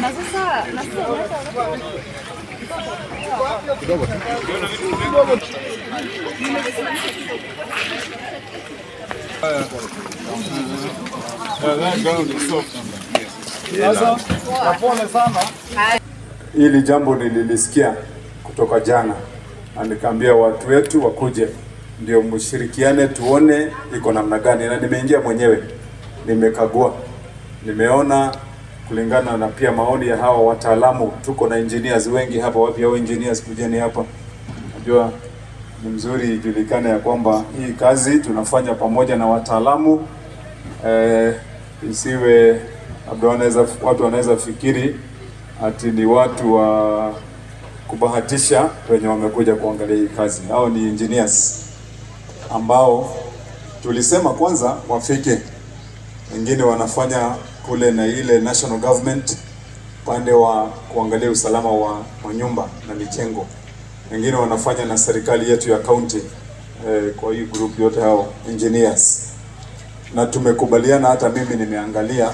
Na sasa Hili jambo nililisikia kutoka jana, na nikaambia watu wetu wakuje, ndio mshirikiane, tuone iko namna gani, na nimeingia mwenyewe, nimekagua, nimeona kulingana na pia maoni ya hawa wataalamu. Tuko na engineers wengi hapa, wapi hao engineers? Kujeni hapa, najua ni mzuri ijulikane ya kwamba hii kazi tunafanya pamoja na wataalamu eh, isiwe labda wanaweza watu wanaweza fikiri ati ni watu wa kubahatisha wenye wamekuja kuangalia hii kazi. Hao ni engineers ambao tulisema kwanza wafike, wengine wanafanya kule na ile national government upande wa kuangalia usalama wa, wa nyumba na mijengo, wengine wanafanya na serikali yetu ya county eh, kwa hii group yote hao engineers, na tumekubaliana, hata mimi nimeangalia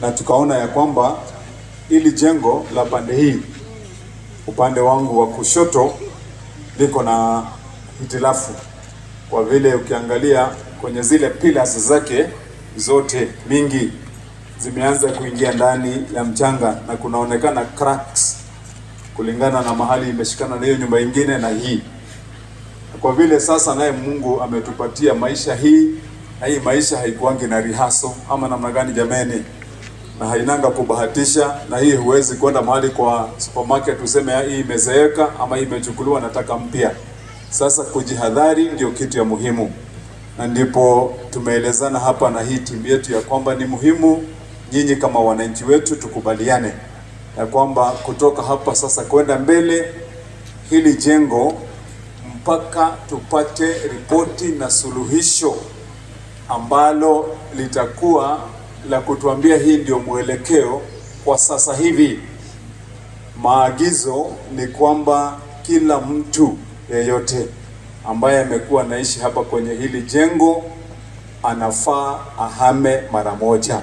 na tukaona ya kwamba ili jengo la pande hii upande wangu wa kushoto liko na hitilafu, kwa vile ukiangalia kwenye zile pillars zake zote mingi zimeanza kuingia ndani ya mchanga na kunaonekana cracks kulingana na mahali imeshikana na hiyo nyumba ingine na hii. Kwa vile sasa naye Mungu ametupatia maisha hii, na hii maisha haikuangi na rihaso ama namna gani jameni? na hainanga kubahatisha, na hii huwezi kwenda mahali kwa supermarket useme hii imezeeka ama hii imechukuliwa, nataka mpya. Sasa kujihadhari ndio kitu ya muhimu, na ndipo tumeelezana hapa na hii timu yetu ya kwamba ni muhimu nyinyi kama wananchi wetu tukubaliane ya kwamba kutoka hapa sasa kwenda mbele, hili jengo mpaka tupate ripoti na suluhisho ambalo litakuwa la kutuambia hii ndio mwelekeo kwa sasa hivi. Maagizo ni kwamba kila mtu yeyote ambaye amekuwa anaishi hapa kwenye hili jengo anafaa ahame mara moja.